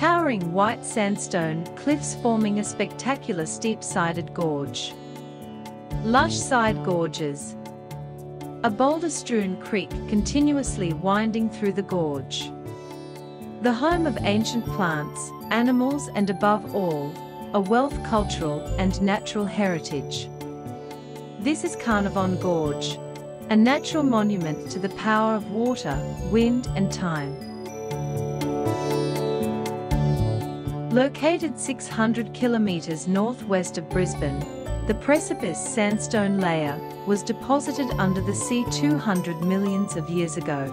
towering white sandstone cliffs forming a spectacular steep-sided gorge. Lush side gorges. A boulder-strewn creek continuously winding through the gorge. The home of ancient plants, animals and above all, a wealth cultural and natural heritage. This is Carnarvon Gorge, a natural monument to the power of water, wind and time. Located 600 kilometers northwest of Brisbane, the precipice sandstone layer was deposited under the sea 200 millions of years ago.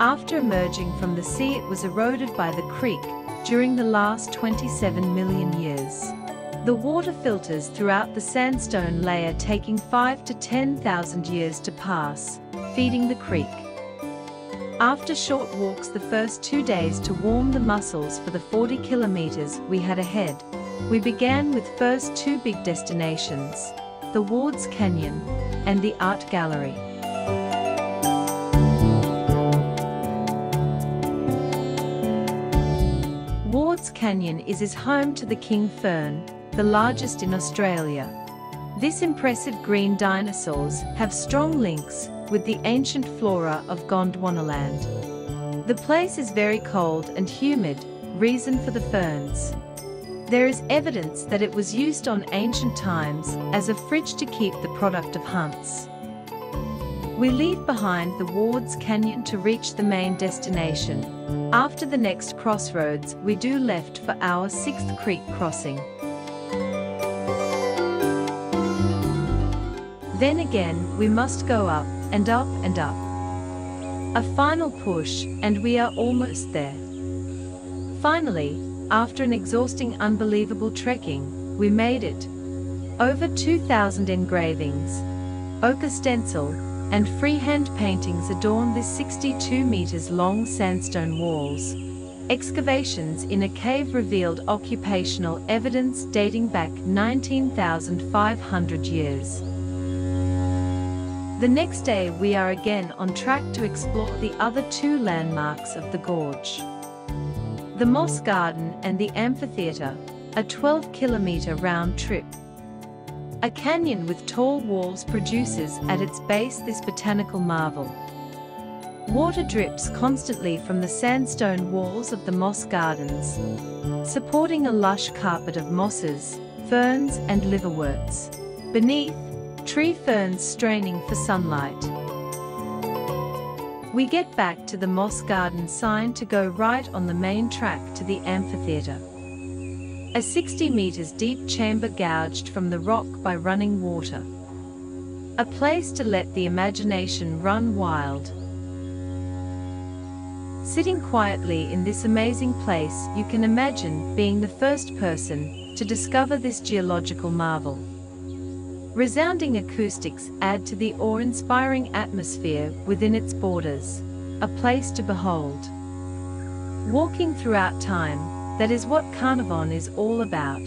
After emerging from the sea it was eroded by the creek during the last 27 million years. The water filters throughout the sandstone layer taking 5 to 10,000 years to pass, feeding the creek. After short walks the first two days to warm the muscles for the 40 kilometers we had ahead, we began with first two big destinations, the Wards Canyon and the Art Gallery. Wards Canyon is his home to the king fern, the largest in Australia. This impressive green dinosaurs have strong links with the ancient flora of Gondwanaland. The place is very cold and humid, reason for the ferns. There is evidence that it was used on ancient times as a fridge to keep the product of hunts. We leave behind the Wards Canyon to reach the main destination. After the next crossroads, we do left for our sixth creek crossing. Then again, we must go up, and up, and up. A final push, and we are almost there. Finally, after an exhausting unbelievable trekking, we made it. Over 2,000 engravings, ochre stencil, and freehand paintings adorn this 62 meters long sandstone walls. Excavations in a cave revealed occupational evidence dating back 19,500 years. The next day we are again on track to explore the other two landmarks of the gorge. The Moss Garden and the Amphitheatre, a 12 kilometer round trip. A canyon with tall walls produces at its base this botanical marvel. Water drips constantly from the sandstone walls of the moss gardens, supporting a lush carpet of mosses, ferns and liverworts. Beneath, Tree ferns straining for sunlight. We get back to the Moss Garden sign to go right on the main track to the amphitheatre. A 60 metres deep chamber gouged from the rock by running water. A place to let the imagination run wild. Sitting quietly in this amazing place, you can imagine being the first person to discover this geological marvel. Resounding acoustics add to the awe-inspiring atmosphere within its borders, a place to behold. Walking throughout time, that is what Carnarvon is all about.